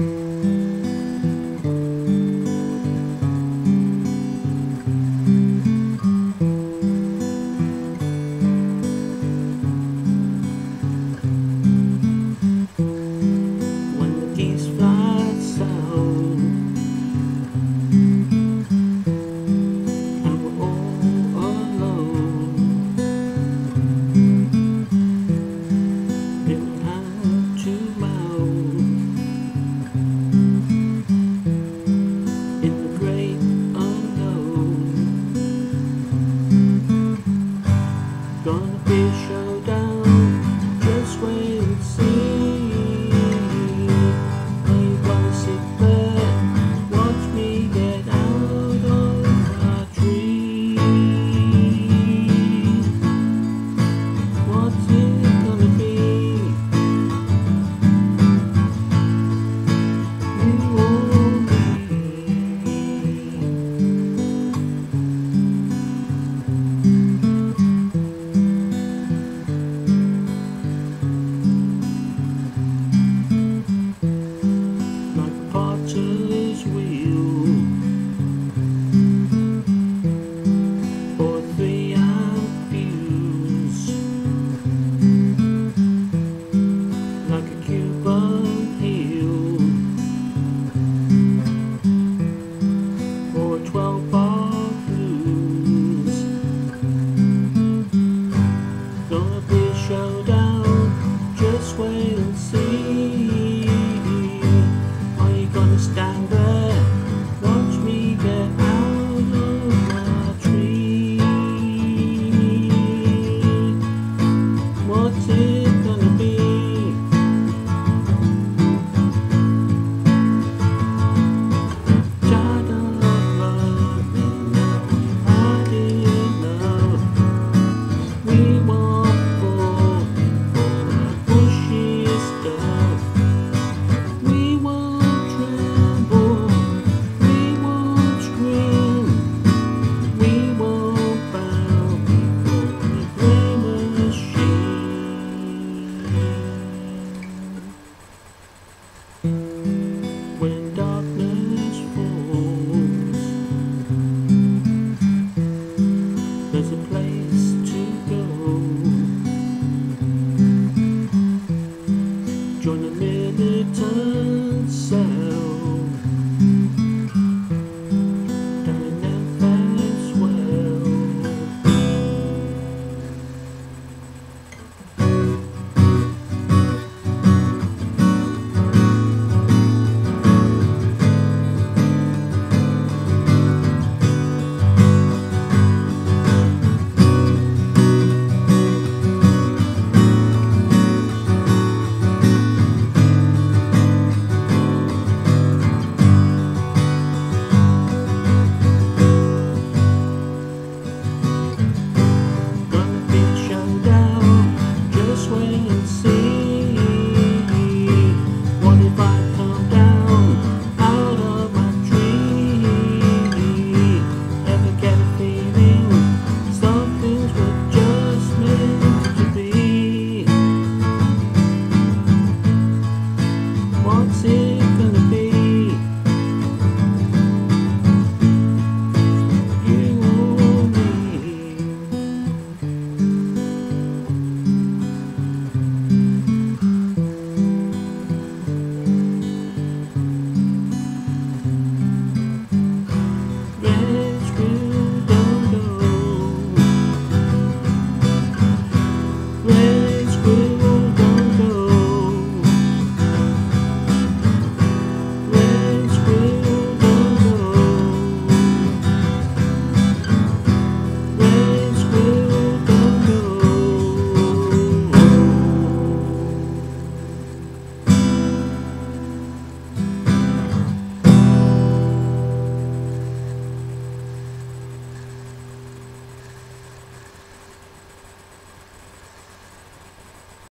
Mm-hmm. horse's wheel Or the abuse Like a Cuban heel For twelve bar blues Gonna be a showdown Just wait and see there's a cloud.